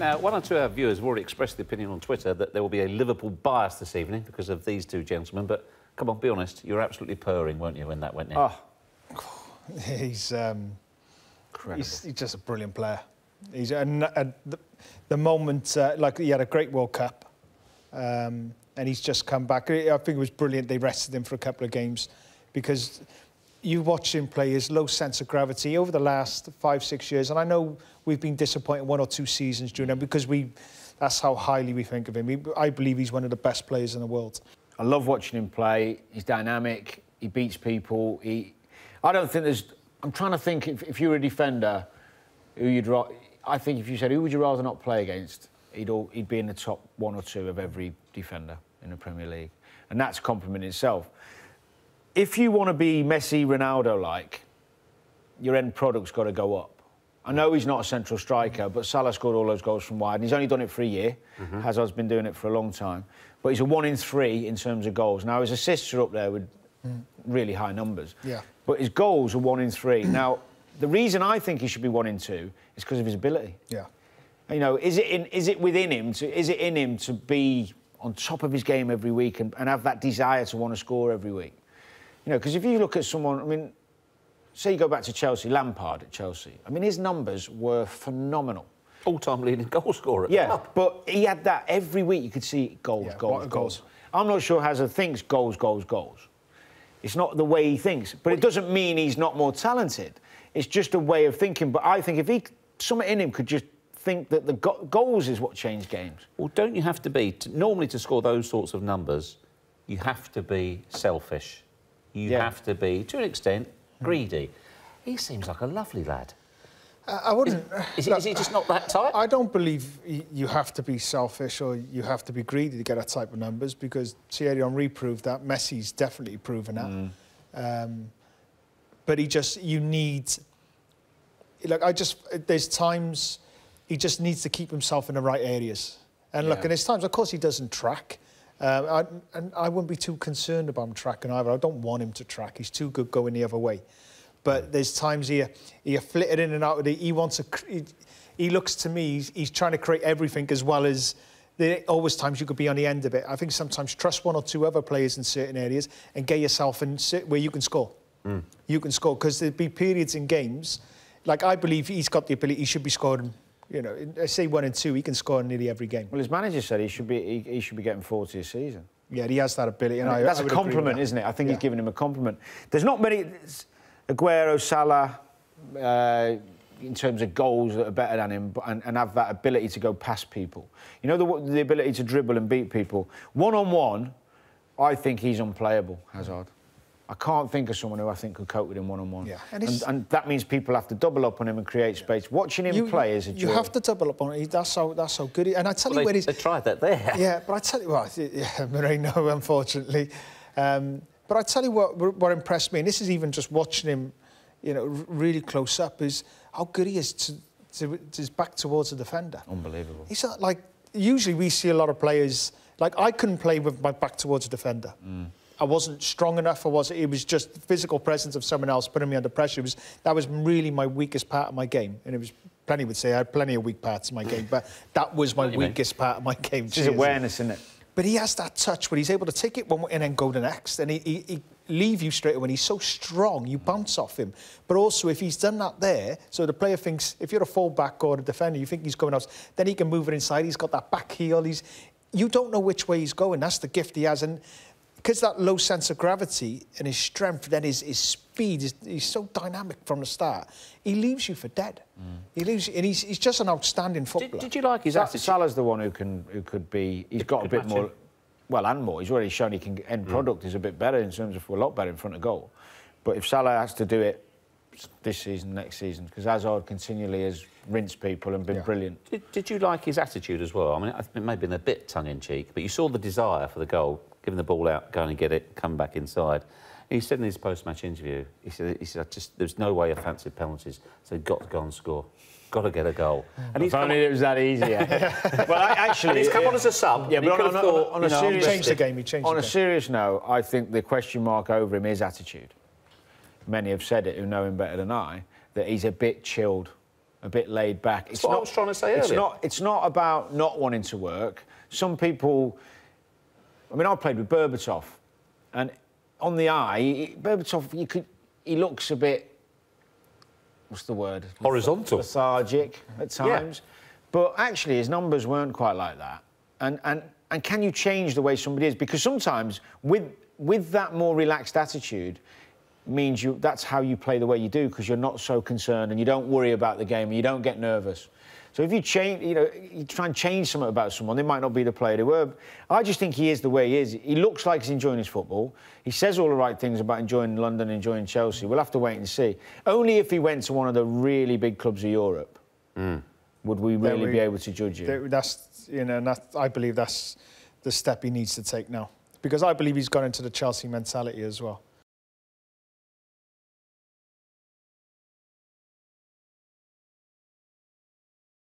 Now, one or two of our viewers have already expressed the opinion on Twitter that there will be a Liverpool bias this evening because of these two gentlemen, but come on, be honest, you were absolutely purring, weren't you, when that went in? Oh, He's, um, he's, he's just a brilliant player. He's and, and the, the moment, uh, like he had a great World Cup, um, and he's just come back. I think it was brilliant. They rested him for a couple of games because you watch him play his low sense of gravity over the last five, six years. And I know we've been disappointed one or two seasons during them because we, that's how highly we think of him. I believe he's one of the best players in the world. I love watching him play. He's dynamic. He beats people. He, I don't think there's. I'm trying to think if, if you were a defender, who you'd. I think if you said who would you rather not play against, he'd all, he'd be in the top one or two of every defender in the Premier League, and that's compliment itself. If you want to be Messi, Ronaldo like, your end product's got to go up. I know he's not a central striker, but Salah scored all those goals from wide, and he's only done it for a year. Mm-hmm. Hazard's been doing it for a long time, but he's a one in three in terms of goals. Now his assists are up there with mm. really high numbers. Yeah. But his goals are one in three. now, the reason I think he should be one in two is because of his ability. Yeah. You know, is it in, is it within him to is it in him to be on top of his game every week and, and have that desire to want to score every week? You know, because if you look at someone, I mean, say you go back to Chelsea, Lampard at Chelsea. I mean, his numbers were phenomenal. All-time leading goal scorer Yeah, but he had that every week. You could see goals, Yeah, goals, goals. goals. I'm not sure Hazard thinks goals, goals, goals. It's not the way he thinks, but it doesn't mean he's not more talented. It's just a way of thinking. But I think if he, something in him could just think that the go- goals is what changed games. Well, don't you have to be, to, normally to score those sorts of numbers, you have to be selfish. You Yeah. have to be, to an extent, greedy. He seems like a lovely lad. I, I wouldn't. Is, he- look, is he just not that type? I don't believe you have to be selfish or you have to be greedy to get that type of numbers because Thierry Henry proved that. Messi's definitely proven that. Um, but he just, you need, like, I just, there's times he just needs to keep himself in the right areas. And look, Yeah. and there's times, of course, he doesn't track. Um, I, and I wouldn't be too concerned about him tracking either. I don't want him to track. He's too good going the other way. But there's times he he flitted in and out of the. He wants to. He, he looks to me. He's, he's trying to create everything as well as. There are always times you could be on the end of it. I think sometimes trust one or two other players in certain areas and get yourself in where you can score. You can score because there'd be periods in games. Like I believe he's got the ability. He should be scoring. You know, I say one and two. He can score in nearly every game. Well, his manager said he should be he, he should be getting 40 a season. Yeah, he has that ability, and I, That's I a would agree with compliment, that. isn't it? I think Yeah. he's giving him a compliment. There's not many. Aguero, Salah, uh, in terms of goals that are better than him, but, and, and have that ability to go past people. You know, the, the ability to dribble and beat people. One on one, I think he's unplayable, Hazard. I can't think of someone who I think could cope with him one on one. Yeah, and and, and that means people have to double up on him and create space. Watching him play is a joy. you have to double up on it. That's how that's how good. He, and I tell Well, you they, where he's. they tried that there. Yeah, but I tell you what, yeah, Moreno, unfortunately. Um, but I tell you what, what impressed me, and this is even just watching him, you know, really close up, is how good he is to, to, to his back towards the defender. Unbelievable. He's not like usually we see a lot of players like I couldn't play with my back towards a defender. I wasn't strong enough. I was. It was just the physical presence of someone else putting me under pressure. It was that was really my weakest part of my game, and it was. Plenty would say I had plenty of weak parts in my game, but that was my What do you mean? weakest part of my game. It's his Cheers. awareness, isn't it? But he has that touch where he's able to take it one way and then go the next. And he, he, he leave you straight away. And he's so strong, you bounce off him. But also, if he's done that there, so the player thinks, if you're a full-back or a defender, you think he's going out, then he can move it inside. He's got that back heel. He's, you don't know which way he's going. That's the gift he has. And because that low sense of gravity and his strength, then his, his speed, is, he's so dynamic from the start, he leaves you for dead. Mm. He leaves you, and he's, he's just an outstanding footballer. did you like his Sa- attitude? Salah's the one who can who could be. He's got a bit more. him. Well, and more. He's already shown he can. End mm. product is a bit better in terms of a lot better in front of goal. But if Salah has to do it this season, next season, because Hazard continually has rinsed people and been Yeah. brilliant. Did, did you like his attitude as well? I mean, it may have been a bit tongue-in-cheek, but you saw the desire for the goal, giving the ball out, going and get it, come back inside. He said in his post-match interview, he said, he said, "I just there's no way I fancied penalties, so got to go and score, got to get a goal. And he's If come, only on, it was that easy. yeah. well, I, actually, and he's come on as a sub. Yeah, and he but could on, a- thought, on a know, serious He changed the game, he changed on the a game. serious note, I think the question mark over him is attitude. Many have said it who know him better than I that he's a bit chilled a bit laid back. It's what I was trying to say it's earlier. Not, it's not about not wanting to work. Some people, I mean, I played with Berbatov, and on the eye, Berbatov, you could, he looks a bit, what's the word? Horizontal. Lethargic at times. But actually, his numbers weren't quite like that. And, and, and can you change the way somebody is? Because sometimes with, with that more relaxed attitude, means you that's how you play the way you do because you're not so concerned and you don't worry about the game and you don't get nervous. So if you change, you know, you try and change something about someone, they might not be the player they were. I just think he is the way he is. He looks like he's enjoying his football. He says all the right things about enjoying London, enjoying Chelsea. We'll have to wait and see. Only if he went to one of the really big clubs of Europe hmm. would we really we- be able to judge him. That's you know, and that, I believe that's the step he needs to take now because I believe he's gone into the Chelsea mentality as well.